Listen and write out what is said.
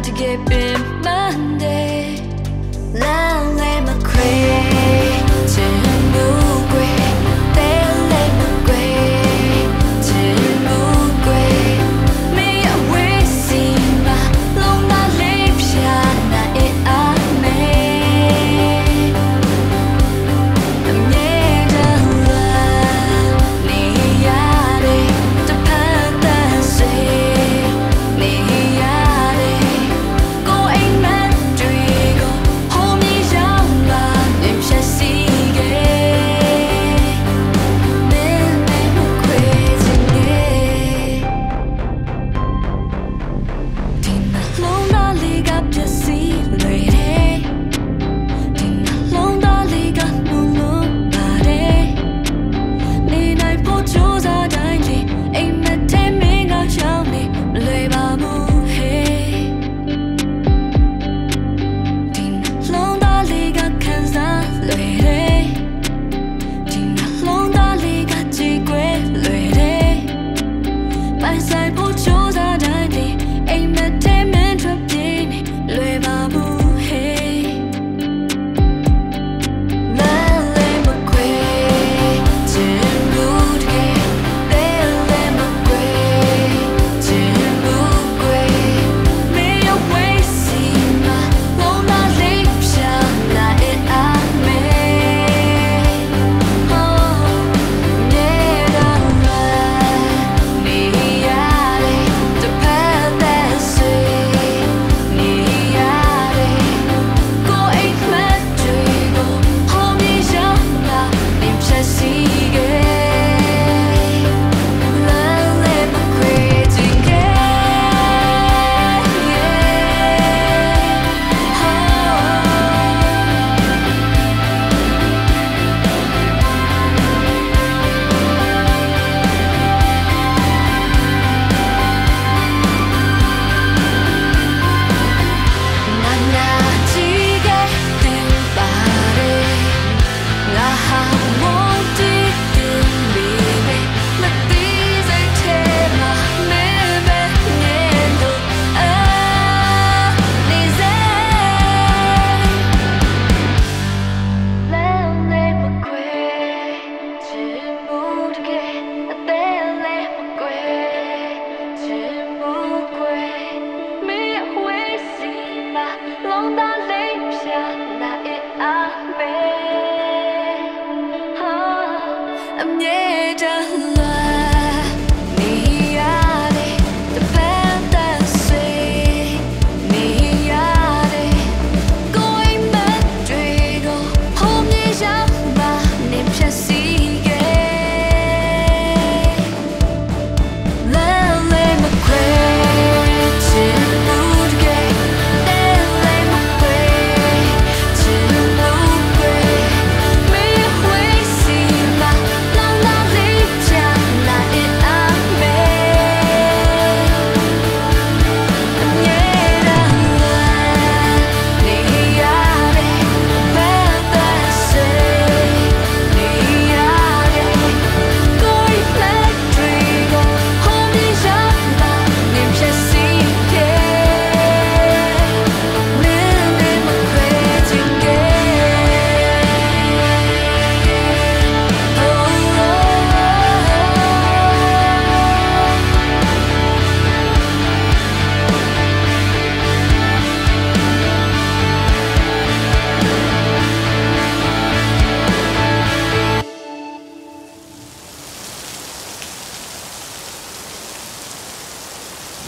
to get in Monday, day. Now I'm crazy.